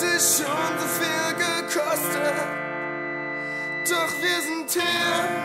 dich schon so viel gekostet, doch wir sind hier.